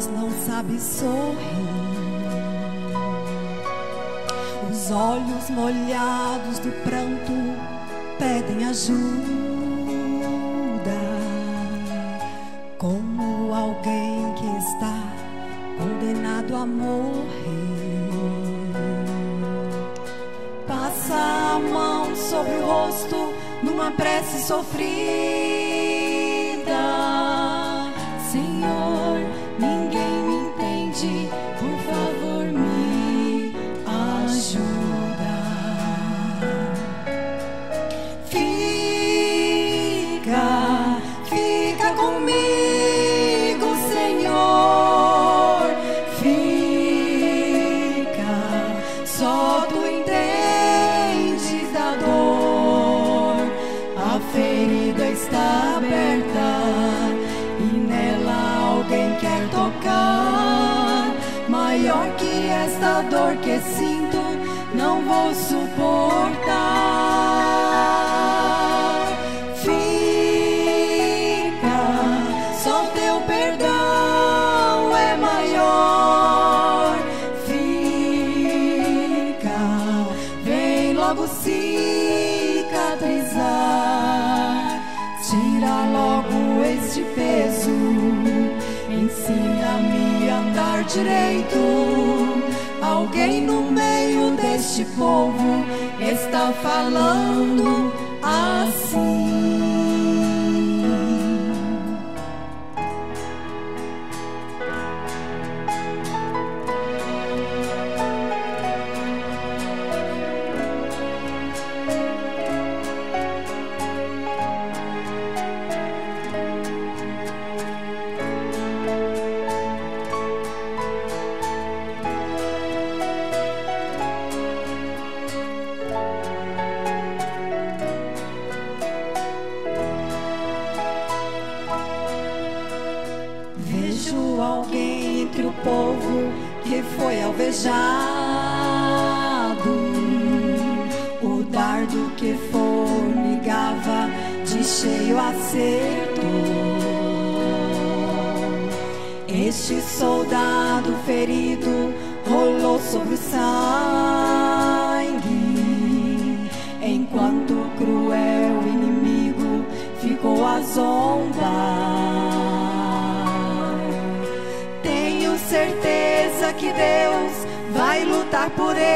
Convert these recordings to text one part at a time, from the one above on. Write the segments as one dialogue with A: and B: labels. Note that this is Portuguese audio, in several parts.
A: sabe sorrir. Os olhos molhados do pranto pedem ajuda, como alguém que está condenado a morrer. Passa a mão sobre o rosto numa prece sofrida. Só tu entendes da dor. A ferida está aberta e nela alguém quer tocar. Maior que esta dor que sinto, não vou suportar. Fica, só teu perdão ensina-me a andar direito. Alguém no meio deste povo está falando assim. Vejo alguém entre o povo que foi alvejado. O dardo que formigava de cheio acertou. Este soldado ferido rolou sobre o sangue, enquanto o cruel inimigo ficou a zombar. Certeza que Deus vai lutar por ele.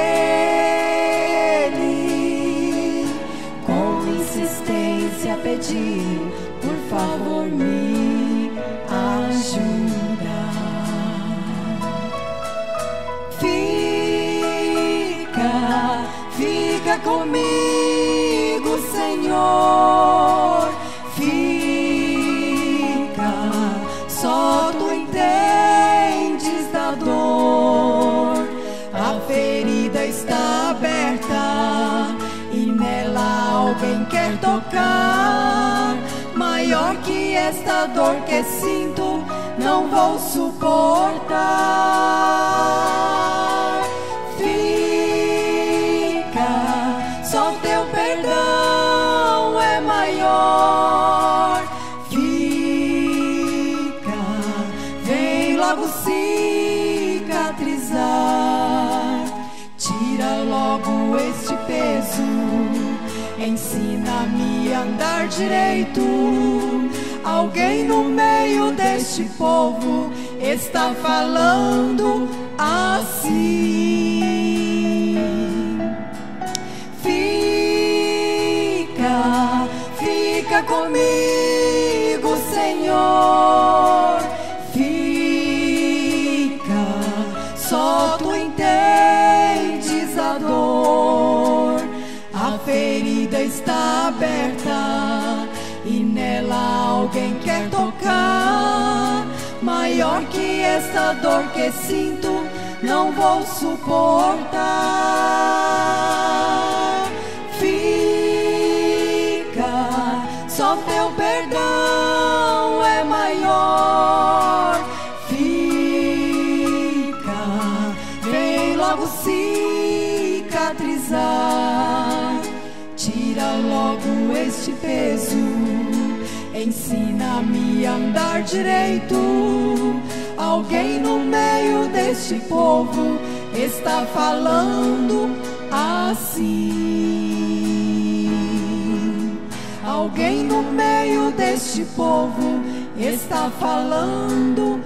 A: Com insistência pedir, por favor, me ajuda. Fica, fica comigo, Senhor. Ferida está aberta e nela alguém quer tocar. Maior que esta dor que sinto, não vou suportar. Fica, só teu perdão é maior. Fica, vem logo cicatrizar. Este peso, ensina-me a andar direito. Alguém no meio deste povo está falando assim. Fica, fica comigo, Senhor. Fica, só tu entendes ferida está aberta e nela alguém quer tocar. Maior que esta dor que sinto, não vou suportar. Fica, só teu perdão ensina-me a andar direito. Alguém no meio deste povo está falando assim. Alguém no meio deste povo está falando assim.